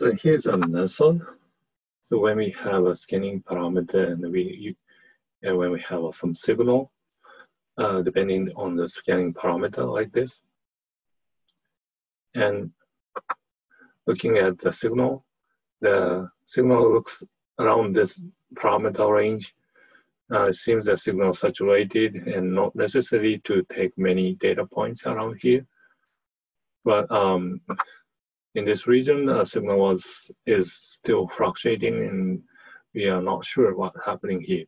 So here's a method. So when we have a scanning parameter and we and when we have some signal, uh, depending on the scanning parameter like this, and looking at the signal, the signal looks around this parameter range. Uh, it seems the signal saturated and not necessary to take many data points around here. But um, in this region, the signal was, is still fluctuating and we are not sure what's happening here.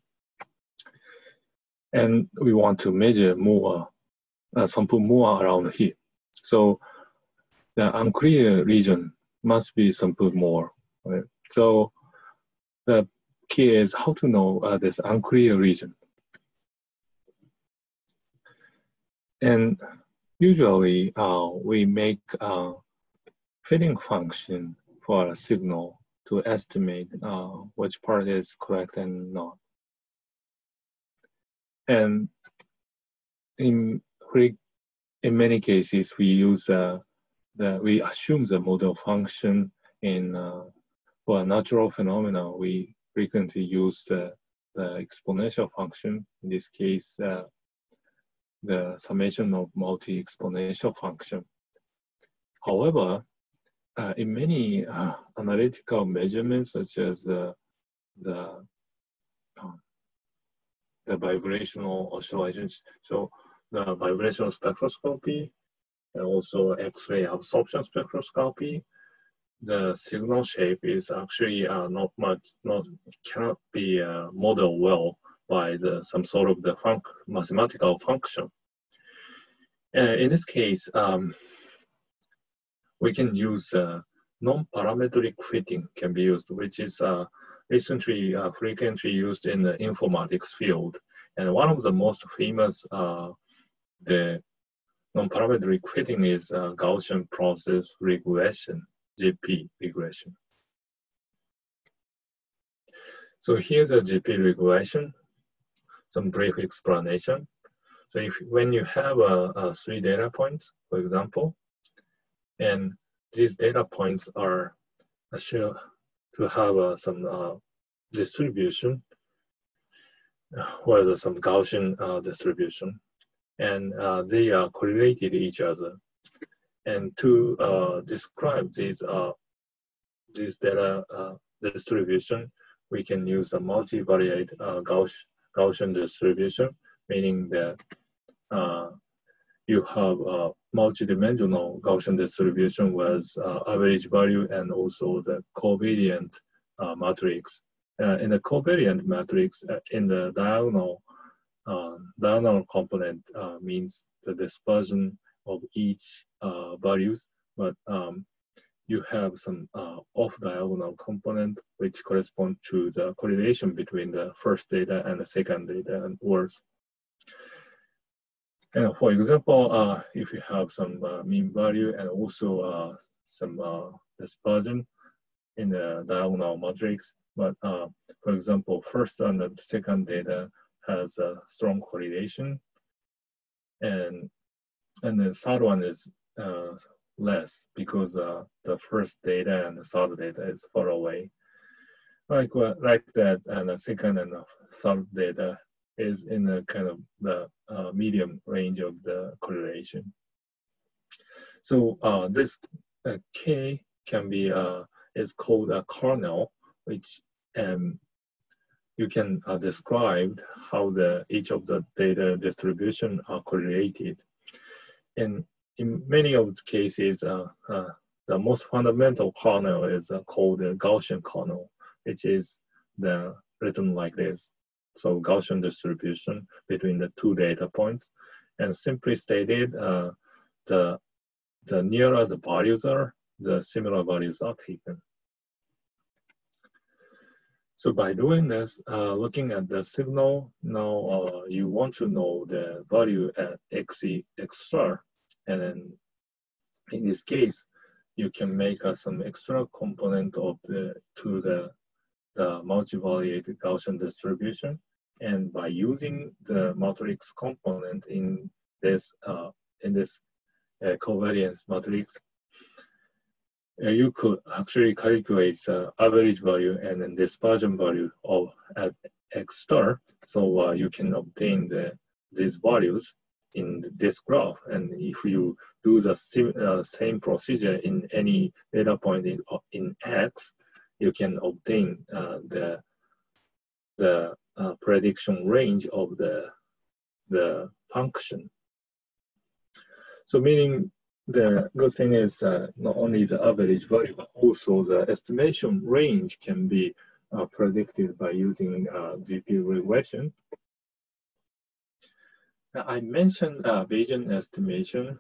And we want to measure more, uh, sample more around here. So the unclear region must be sampled more. Right? So the key is how to know uh, this unclear region. And usually uh, we make uh, fitting function for a signal to estimate uh, which part is correct and not. And in in many cases, we use the, the we assume the model function in uh, for natural phenomena. We frequently use the, the exponential function. In this case, uh, the summation of multi-exponential function. However, uh, in many uh, analytical measurements, such as uh, the um, the vibrational oscillations, so the vibrational spectroscopy and also X-ray absorption spectroscopy, the signal shape is actually uh, not much, not cannot be uh, modeled well by the some sort of the func mathematical function. Uh, in this case, um, we can use uh, non-parametric fitting can be used, which is uh, recently uh, frequently used in the informatics field. And one of the most famous the non-parametric fitting is Gaussian process regression, GP regression. So here's a GP regression, some brief explanation. So if when you have a, a three data points, for example, and these data points are assumed to have uh, some uh, distribution, whether some Gaussian uh, distribution, and uh, they are correlated each other. And to uh, describe these uh, this data distribution, we can use a multivariate Gauss Gaussian distribution, meaning that you have a multidimensional Gaussian distribution with uh, average value and also the covariant uh, matrix. Uh, in the covariant matrix, uh, in the diagonal, uh, diagonal component uh, means the dispersion of each values, but um, you have some off-diagonal component which correspond to the correlation between the first data and the second data and words. And for example, uh, if you have some uh, mean value and also uh, some uh, dispersion in the diagonal matrix, but uh, for example, first and the second data has a strong correlation, and and the third one is uh, less because the first data and the third data is far away. Like like that, and the second and the third data is in the kind of the uh, medium range of the correlation. So uh, this uh, K can be uh, is called a kernel, which um, you can uh, describe how the each of the data distribution are correlated. And in many of the cases, uh, the most fundamental kernel is called the Gaussian kernel, which is the written like this. So Gaussian distribution between the two data points. And simply stated, uh, the, the nearer the values are, the similar values are taken. So by doing this, uh, looking at the signal, now uh, you want to know the value at xe extra, and then in this case, you can make uh, some extra component of the to the the multivariate Gaussian distribution. And by using the matrix component in this uh, in this uh, covariance matrix, uh, you could actually calculate the average value and then dispersion value of at x star. So uh, you can obtain the, these values in this graph. And if you do the uh, same procedure in any data point in, in x, you can obtain uh, the, the uh, prediction range of the, the function. So meaning the good thing is uh, not only the average value, but also the estimation range can be uh, predicted by using uh, GP regression. Now, I mentioned uh, Bayesian estimation.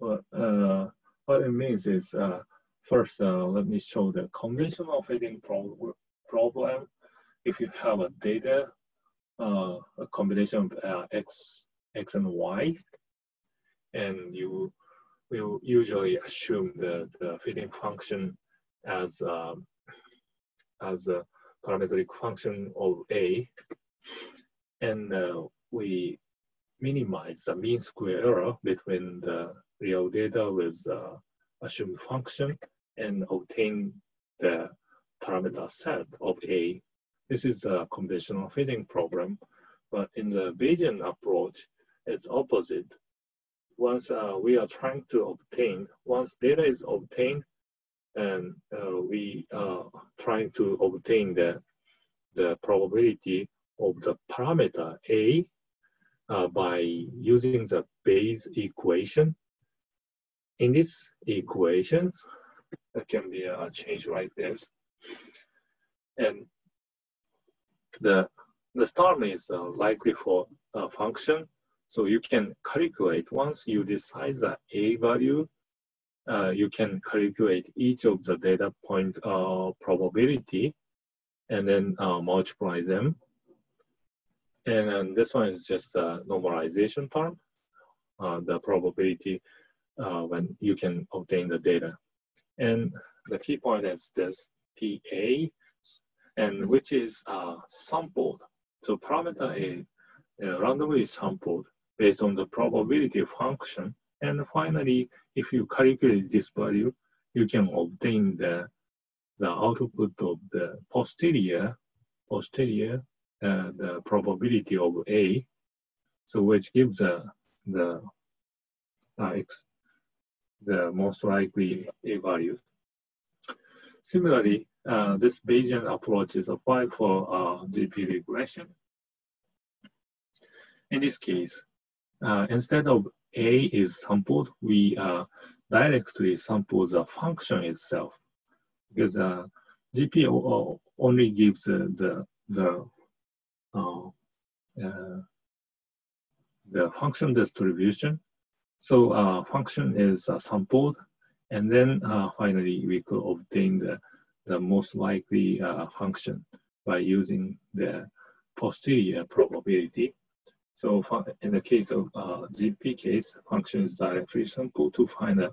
But, uh, what it means is, uh, first, uh, let me show the conventional fitting pro problem. If you have a data, a combination of x, x and y, and you will usually assume the, the fitting function as um, as a parametric function of A, and uh, we minimize the mean square error between the real data with uh, assumed function and obtain the parameter set of A. This is a conventional fitting problem, but in the Bayesian approach, it's opposite once uh, we are trying to obtain, once data is obtained, and uh, we are trying to obtain the, the probability of the parameter A uh, by using the Bayes equation. In this equation, there can be a change like this. And the, the storm is uh, likely for a function so you can calculate, once you decide the A value, uh, you can calculate each of the data point uh, probability and then uh, multiply them. And then this one is just a normalization term, uh, the probability uh, when you can obtain the data. And the key point is this PA, and which is uh, sampled. So parameter A randomly sampled based on the probability function. And finally, if you calculate this value, you can obtain the, the output of the posterior, posterior, uh, the probability of A, so which gives the, the, uh, the most likely A value. Similarly, uh, this Bayesian approach is applied for uh, GP regression. In this case, uh, instead of A is sampled, we uh, directly sample the function itself because uh, GP only gives the the uh, uh, the function distribution. So uh, function is sampled, and then finally we could obtain the the most likely function by using the posterior probability. So in the case of uh, GP case, function is directly simple to find a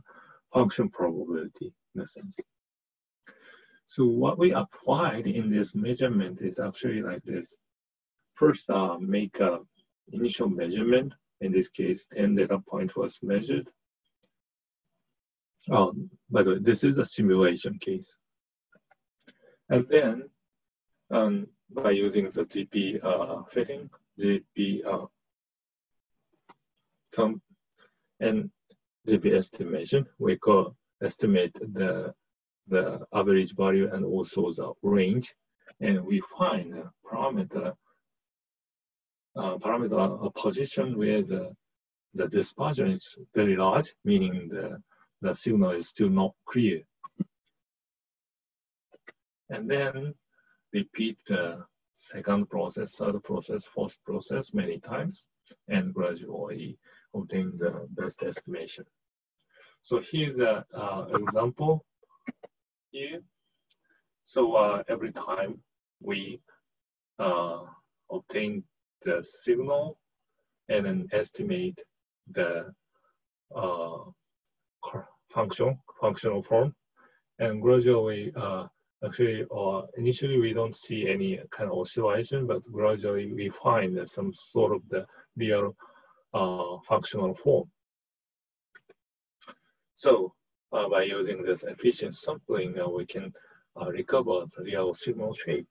function probability in a sense. So what we applied in this measurement is actually like this. First, uh, make a initial measurement. In this case, 10 data point was measured. Oh, by the way, this is a simulation case. And then, um, by using the GP uh, fitting, GP uh, some and GP estimation, we could estimate the the average value and also the range, and we find a parameter parameter a position where the the dispersion is very large, meaning the the signal is still not clear. And then repeat the second process, third process, fourth process many times, and gradually obtain the best estimation. So here's an uh, example here. So uh, every time we uh, obtain the signal and then estimate the uh, function, functional form, and gradually, uh, actually, uh, initially we don't see any kind of oscillation, but gradually we find some sort of the real uh, functional form. So uh, by using this efficient sampling, uh, we can uh, recover the real signal shape.